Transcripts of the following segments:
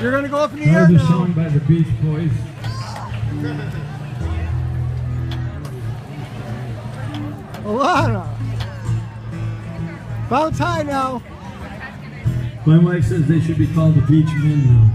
You're gonna go up in the That air was a now. song by the Beach Boys. Alanna. Bounce high now. My wife says they should be called the Beach Men now.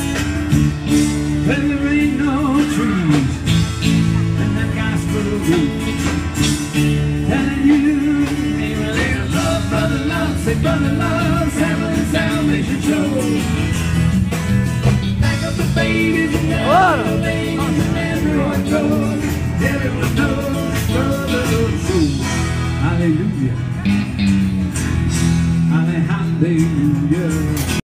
And you, love, brother love, say brother love, salvation show. Back up the babies and the babies and everyone goes, everyone knows brother goes. Hallelujah. Hallelujah.